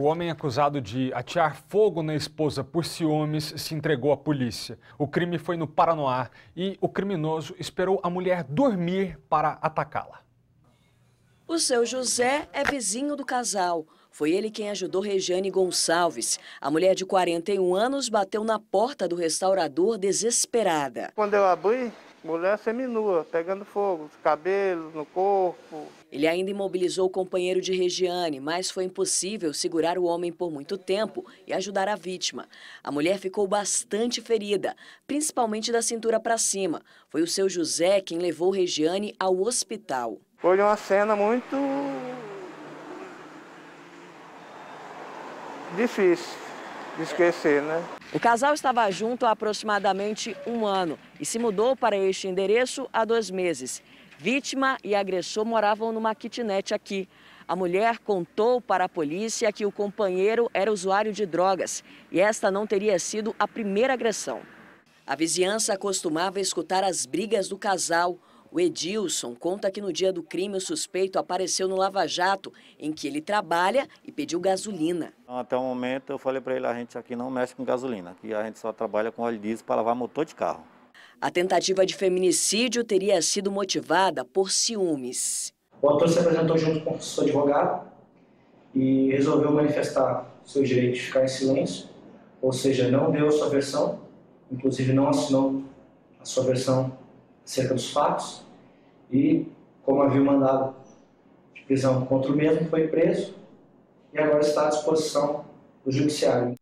O homem acusado de atear fogo na esposa por ciúmes se entregou à polícia. O crime foi no Paranoá e o criminoso esperou a mulher dormir para atacá-la. O seu José é vizinho do casal. Foi ele quem ajudou Regiane Gonçalves. A mulher de 41 anos bateu na porta do restaurador desesperada. Quando eu abri, mulher seminua, pegando fogo, cabelos no corpo. Ele ainda imobilizou o companheiro de Regiane, mas foi impossível segurar o homem por muito tempo e ajudar a vítima. A mulher ficou bastante ferida, principalmente da cintura para cima. Foi o seu José quem levou Regiane ao hospital. Foi uma cena muito difícil esquecer, né? O casal estava junto há aproximadamente um ano e se mudou para este endereço há dois meses. Vítima e agressor moravam numa kitnet aqui. A mulher contou para a polícia que o companheiro era usuário de drogas e esta não teria sido a primeira agressão. A vizinhança costumava escutar as brigas do casal. O Edilson conta que no dia do crime o suspeito apareceu no Lava Jato, em que ele trabalha e pediu gasolina. Até o momento eu falei para ele, a gente aqui não mexe com gasolina, aqui a gente só trabalha com óleo diesel para lavar motor de carro. A tentativa de feminicídio teria sido motivada por ciúmes. O autor se apresentou junto com seu advogado e resolveu manifestar seu direito de ficar em silêncio, ou seja, não deu a sua versão, inclusive não assinou a sua versão acerca dos fatos e, como havia mandado de prisão contra o mesmo, foi preso e agora está à disposição do judiciário.